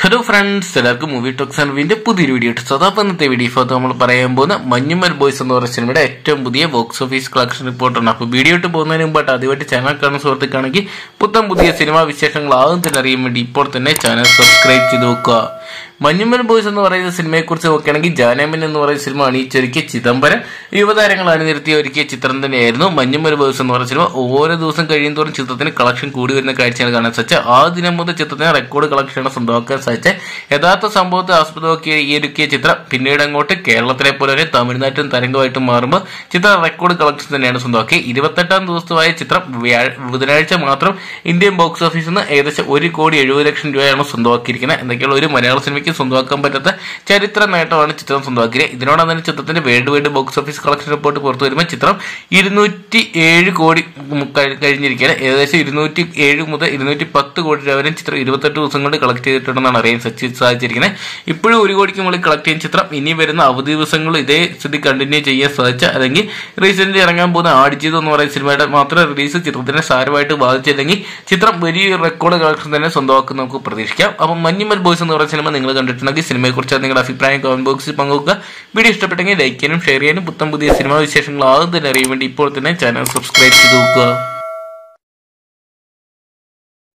Hello friends എല്ലാവർക്കും movie talks and പുതിയൊരു video ഇട്ടു അപ്പം ഇന്നത്തെ വീഡിയോ നമ്മൾ പറയാൻ പോകുന്ന മഞ്ഞുമൽ ബോയ്സ് എന്ന് പറഞ്ഞ സിനിമയുടെ ഏറ്റവും പുതിയ ബോക്സ് ഓഫീസ് കളക്ഷൻ റിപ്പോർട്ടാണ് അപ്പോൾ വീഡിയോ ഇട്ട് പോകുന്നതിന് മുമ്പായിട്ട് ആദ്യമായിട്ട് ചാനൽ കാണുന്ന സുഹൃത്തുക്കാണെങ്കിൽ പുത്തം പുതിയ സിനിമാ വിശേഷങ്ങൾ ആദ്യം തന്നെ അറിയാൻ വേണ്ടി ഇപ്പോൾ തന്നെ ചാനൽ സബ്സ്ക്രൈബ് ചെയ്ത് വെക്കുക. മഞ്ഞുമൽ ബോയ്സ് എന്ന് പറയുന്ന സിനിമയെ കുറിച്ച് നോക്കുകയാണെങ്കിൽ ജാനമൻ എന്ന് പറയുന്ന സിനിമ അണിയിച്ചൊരുക്കിയ ചിദംബരം. യുവതാരങ്ങൾ അണിനിരത്തി ഒരുക്കിയ ചിത്രം തന്നെയായിരുന്നു. മഞ്ഞുമൽ ബോയ്സ് എന്ന് പറയുന്ന സിനിമ ഓരോ ദിവസം കഴിയുന്തോറും ചിത്രത്തിന് കളക്ഷൻ കൂടി വരുന്ന കാഴ്ചയാണ് കാണാൻ സാധിച്ചത്. ആ ദിനം മുതൽ ചിത്രത്തിന് റെക്കോർഡ് കളക്ഷനാണ് സ്വന്തമാക്കാൻ സാധിച്ചത്. യഥാർത്ഥ സംഭവത്തെ ആസ്പദമാക്കി ഒരുക്കിയ ചിത്രം പിന്നീട് അങ്ങോട്ട് കേരളത്തിലെ പോലെ തന്നെ തമിഴ്നാട്ടിലും തരംഗമായിട്ട് മാറുമ്പോൾ ചിത്രം റെക്കോർഡ് കളക്ഷൻ തന്നെയാണ് സ്വന്തമാക്കി ഇരുപത്തെട്ടാം ദിവസമായ ചിത്രം ബുധനാഴ്ച മാത്രം ഇന്ത്യൻ ബോക്സ് ഓഫീസിൽ നിന്ന് ഏകദേശം ഒരു കോടി എഴുപത് ലക്ഷം രൂപയാണ് സ്വന്തമാക്കിയിരിക്കുന്നത്. എന്തൊക്കെയുള്ള ഒരു മലയാള സിനിമയ്ക്ക് സ്വന്തമാക്കാൻ പറ്റാത്ത ചരിത്ര നേട്ടമാണ് ചിത്രം സ്വന്തമാക്കിയത്. ഇതിനോടാണ് തന്നെ ചിത്രത്തിന്റെ world wide box office collection report പുറത്തു വരുമ്പോൾ ചിത്രം ഇരുന്നൂറ്റി ഏഴ് കോടി കഴിഞ്ഞിരിക്കുകയാണ്. ഏകദേശം ഇരുന്നൂറ്റി ഏഴ് മുതൽ ഇരുന്നൂറ്റി പത്ത് കോടി രൂപ വരെ ചിത്രം ഇരുപത്തെട്ട് ദിവസം കൊണ്ട് കളക്ട് ചെയ്തിട്ടുണ്ടെന്നാണ് അറിയാൻ സാധിച്ചിരിക്കുന്നത്. ഇപ്പോഴും ഒരു കോടിക്ക് മുകളിൽ കളക്ട് ചെയ്യുന്ന ചിത്രം ഇനി വരുന്ന അവധി ദിവസങ്ങൾ ഇതേ സ്ഥിതി കണ്ടിന്യൂ ചെയ്യാൻ സാധിച്ച അല്ലെങ്കിൽ റീസെന്റ് ഇറങ്ങാൻ പോകുന്ന ആടുജീതം എന്ന് പറയുന്ന സിനിമയുടെ മാത്രം റിലീസ് ചിത്രത്തിനെ സാരമായിട്ട് ബാധിച്ചില്ലെങ്കിൽ ചിത്രം വലിയ റെക്കോർഡ് കളക്ഷൻ തന്നെ സ്വന്തമാക്കുന്ന നമുക്ക് പ്രതീക്ഷിക്കാം. അപ്പം മഞ്ഞുമൽ ബോയ്സ് എന്ന് പറയുന്ന സിനിമ നിങ്ങൾ കണ്ടിട്ടുണ്ടെങ്കിൽ സിനിമയെക്കുറിച്ച് നിങ്ങളുടെ അഭിപ്രായം കമന്റ് ബോക്സിൽ പങ്കുവെക്കുക. വീഡിയോ ഇഷ്ടപ്പെട്ടെങ്കിൽ ലൈക്ക് ചെയ്യാനും ഷെയർ ചെയ്യാനും പുത്തം പുതിയ സിനിമാ വിശേഷങ്ങൾ ആദ്യം തന്നെ അറിയാൻ വേണ്ടി ഇപ്പോൾ തന്നെ ചാനൽ സബ്സ്ക്രൈബ് ചെയ്ത് നോക്കുക.